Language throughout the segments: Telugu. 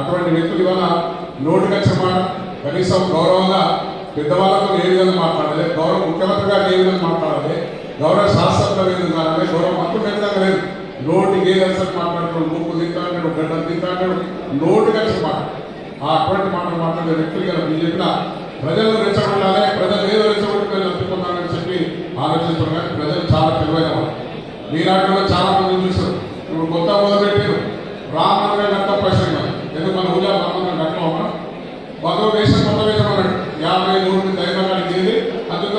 అటువంటి వ్యక్తులు ఇవాళ నోటుగా చెప్పాడు కనీసం గౌరవంగా పెద్దవాళ్ళతో ఏ విధంగా మాట్లాడాలి గౌరవ ముఖ్యమంత్రి గారు ఏ విధంగా మాట్లాడాలి గౌరవ శాస్త్రజ్ఞ ఏ విధంగా గౌరవ మంత్రులు ఏ విధంగా లేదు నోటికి ఏ అసలు మాట్లాడుతున్నాడు ముక్కు తింటాడు గడ్డ తింటాడు నోటుగా చెప్పాడు మాట. ఆ అటువంటి మాటలు మాట్లాడే వ్యక్తులు కదా మీరు చెప్పిన ప్రజలను రెచ్చగొట్టాలి ప్రజలు ఏదో రెచ్చగొట్టుకొని అందుకున్నారని చెప్పి ఆలోచిస్తున్నారు కానీ ప్రజలు చాలా తెలివైన వాళ్ళు. మీలాంటి చాలా మంది చూశారు. ఇప్పుడు కొత్త మొదలుపెట్టారు. రామందిరం కట్ట ప్రశ్న ఎందుకు మన ఊళ్ళో రామందిరం కట్టమా మరో వేషం కొత్త వేషం అన్నాడు యాభై నూరు మంది దైవకానికి ఏది అందుకే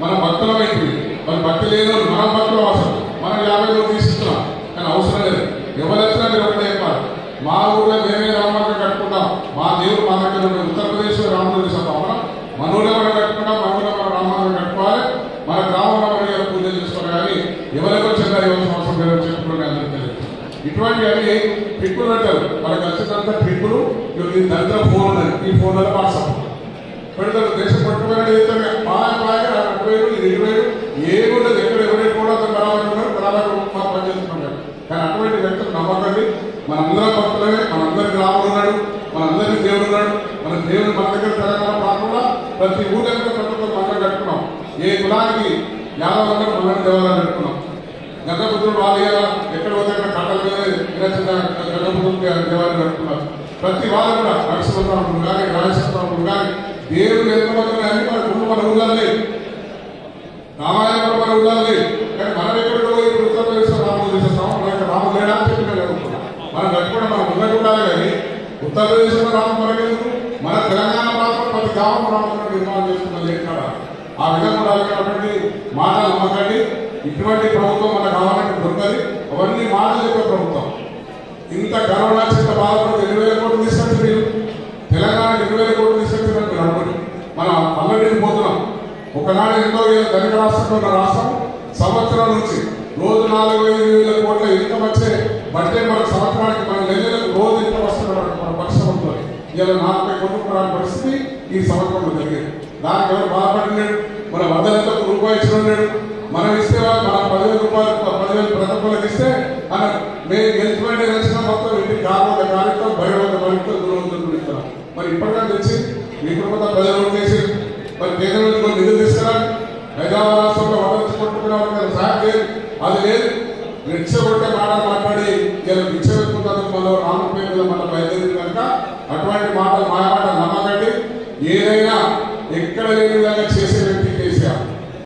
మనం మన భక్తులం అయిపోయింది మన భక్తి లేదు మనం భక్తులు అవసరం. మనం యాభై రోజులు తీసుకున్నాం కానీ అవసరం లేదు. ఎవరు మీరు ఒకటే చెప్పాలి. మా ఊళ్ళో మేమే రామందిరం కట్టుకుంటాం. మా దేవుడు మా దగ్గర ఉంది. ఉత్తరప్రదేశ్లో రాముడు అవునా మన ఊళ్ళో మనం కట్టుకుంటాం మన ఊళ్ళో మనం రామందిరం కట్టుకోవాలి. మన గ్రామంలో మనం పూజ చేసుకోవాలి కానీ ఎవరెవరు చిన్న ఇవ్వాల్సిన అవసరం లేదని చెప్పుకుని అందరికీ తెలియదు. ఇటువంటి అన్ని ట్రిప్పులు పెట్టారు మనకు వచ్చినంత ట్రిప్పులు ఈ దరిద్ర ఫోన్ ఉన్నది ఈ ఫోన్లలో వాట్సాప్. పెడతారు. దేశం పట్టుకుని మాకు కానీ అటువంటి వ్యక్తులు నమ్మకండి. మనందరం భక్తులమే మనందరికీ రాముడు ఉన్నాడు మనందరికీ దేవుడు ఉన్నాడు మన దేవుడు మన దగ్గర తెలంగాణ ప్రాంతంలో ప్రతి ఊళ్ళో ప్రతి ఒక్క మండలం కట్టుకున్నాం. ఏ కులానికి యాదవ్ అందరూ మండలం దేవాలయం కట్టుకున్నాం. గంగపుత్రుడు వాళ్ళు ఎక్కడ పోతే అక్కడ కట్టల మీద గంగపుత్రుడు దేవాలయం కట్టుకున్నారు. ప్రతి వాళ్ళు కూడా నరసింహరావు కానీ రాజేశ్వరరావు కానీ దేవుడు ఎంతమంది అన్ని మన గుళ్ళు మన ఊళ్ళో లేదు రామాయణం మన ఊళ్ళో లేదు కానీ మనం ఎక్కడికి పోయి ఇప్పుడు ఉత్తరప్రదేశ్ రాముడు చేసేస్తాం మనకి రాముడు లేడా అని చెప్పి నేను అనుకుంటున్నాను. మనం కట్టుకుంటే మనం ఉన్నట్టు ఉండాలి కానీ ఉత్తరప్రదేశ్లో రాముడు మనకెందుకు మన తెలంగాణ ప్రాంతం ప్రతి గ్రామం రాముడు నిర్మాణం చేసుకున్న లేఖనాడ ఆ విధంగా ఉండాలి కాబట్టి మాటలు నమ్మకండి. ఇటువంటి ప్రభుత్వం మనకు కావాలంటే దొరుకుతుంది అవన్నీ మాటలు చెప్పే ప్రభుత్వం. ఇంత కరోనా చిన్న బాధపడి ఎన్ని వేల కోట్లు తీసుకొచ్చి మీరు? తెలంగాణ ఎన్ని వేల కోట్లు తీసుకొచ్చినట్టు మీరు అనుకోండి. మనం అల్లడికి పోతున్నాం. ఒకనాడు ఎంతో వేల ధనిక రాష్ట్రంలో ఉన్న రాష్ట్రం సంవత్సరం నుంచి రోజు నాలుగు వేల వేల కోట్ల ఇన్కమ్ వచ్చే బడ్జెట్ మన సంవత్సరానికి మన నెలలకు రోజు ఇంత వస్తున్నారు మన పరిశ్రమ ఇలా నలభై కోట్లు పరిస్థితి ఈ సంవత్సరంలో జరిగింది. దానికి ఎవరు బాధపడినాడు మన వదలతో రూపాయి ఇచ్చిన మనం ఇస్తే వాళ్ళు మన పదివేల రూపాయలు పదివేల ప్రతిఫలకు ఇస్తే మన మేము గెలిచిపోయిన గెలిచిన మొత్తం ఇంటికి కాకపోతే కార్యక్రమం భయవంత భయంతో దూరం మరి ఇప్పటికీ తెచ్చి మీ కుటుంబ ప్రజలు ఓటేసి మరి కేంద్రం నుంచి కొన్ని నిధులు తీసుకురాలి. హైదరాబాద్ రాష్ట్రంలో వదలుచుకుంటున్న వాళ్ళకి సహాయం లేదు అది లేదు. రెచ్చగొట్టే మాట ఇలా విచ్చవెట్టుకుంటారు మనం రాను పేరు మన బయలుదేరి కనుక అటువంటి మాటలు మాట్లాడాలి నమ్మకండి. ఏదైనా